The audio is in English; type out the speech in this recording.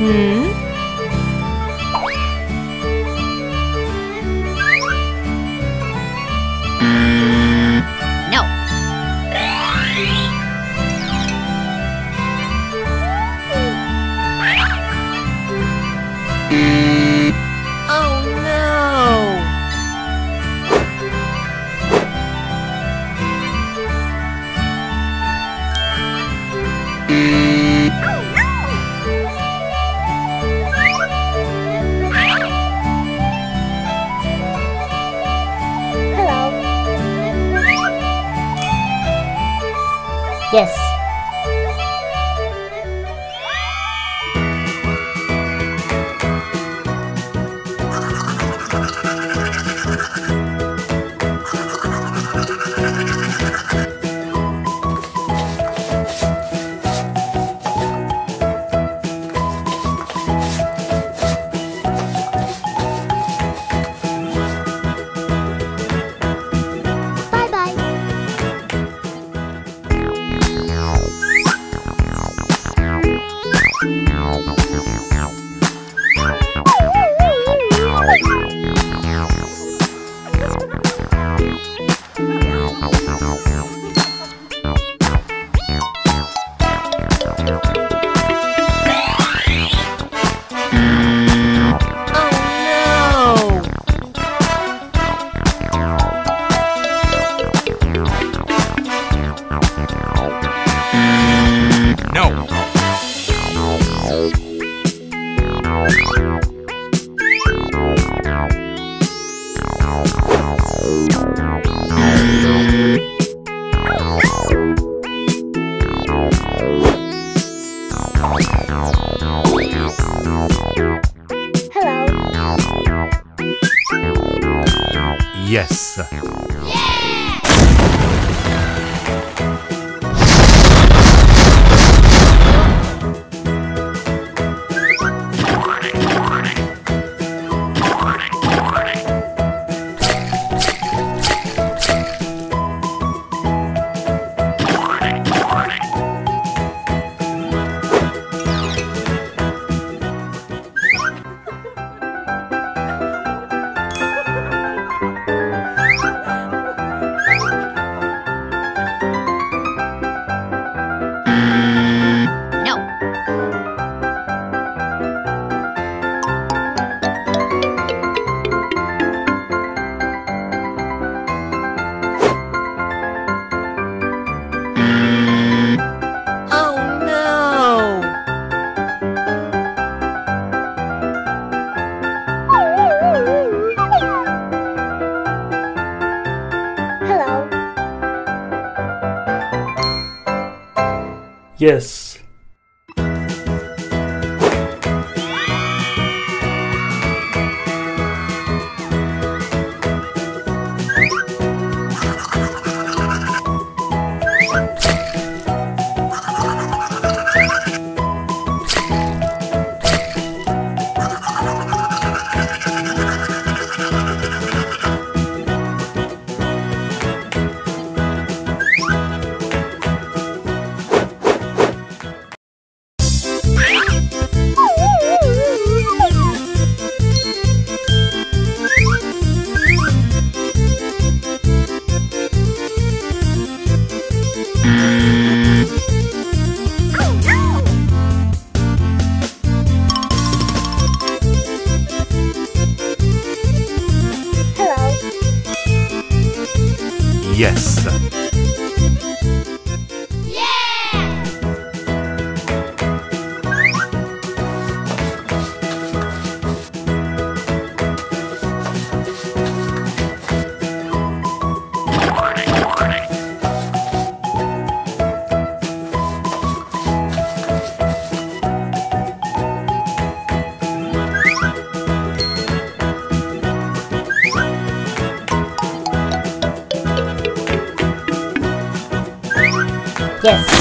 Hmm? No. Oh no! Yes. Hello. Yes. Yes. Yes. Yes.